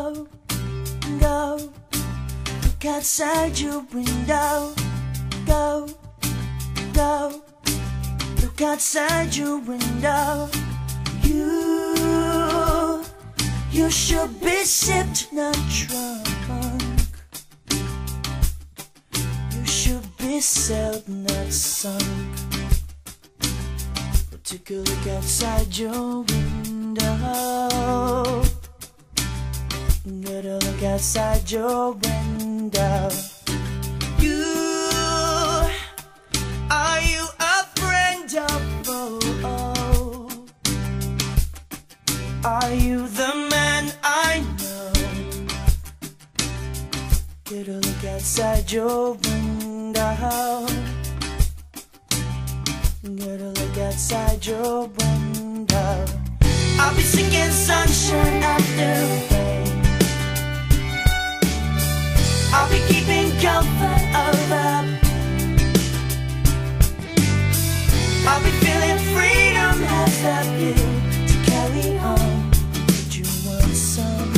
go, go. Look outside your window. Go, go. Look outside your window. You, you should be sipped, not drunk. You should be sailed, not sunk. But take a look outside your window. Get a look outside your window. You, are you a friend of oh, Are you the man I know? Get a look outside your window. Get a look outside your window. I'll be singing sunshine after be keeping comfort over. I'll be feeling freedom as a view to carry on. You want some?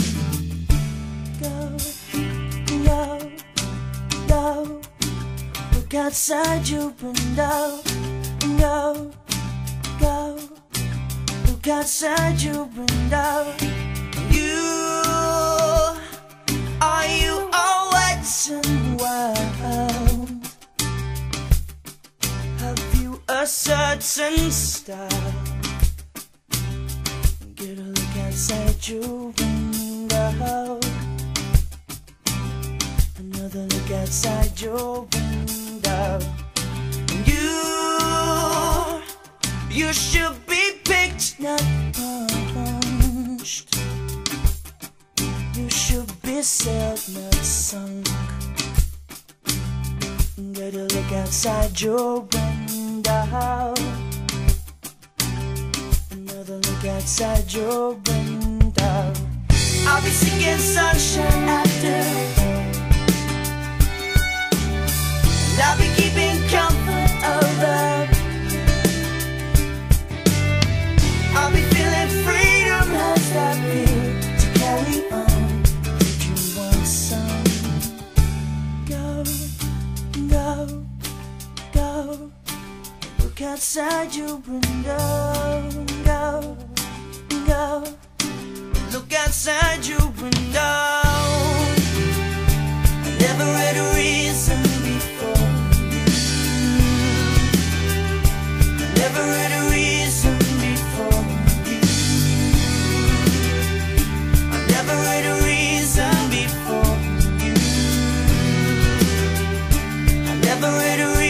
Go. Look outside your window. Go, go. Look outside your window. A certain style? Get a look outside your window. Another look outside your window. You, you should be picked, not punched. You should be sailed, not sunk. Get a look outside your window. Another look outside your window. I'll be singing sunshine Look outside your window. Go, go. Look outside your window. I never had a reason before. I never had a reason before. I never had a reason before. I never had a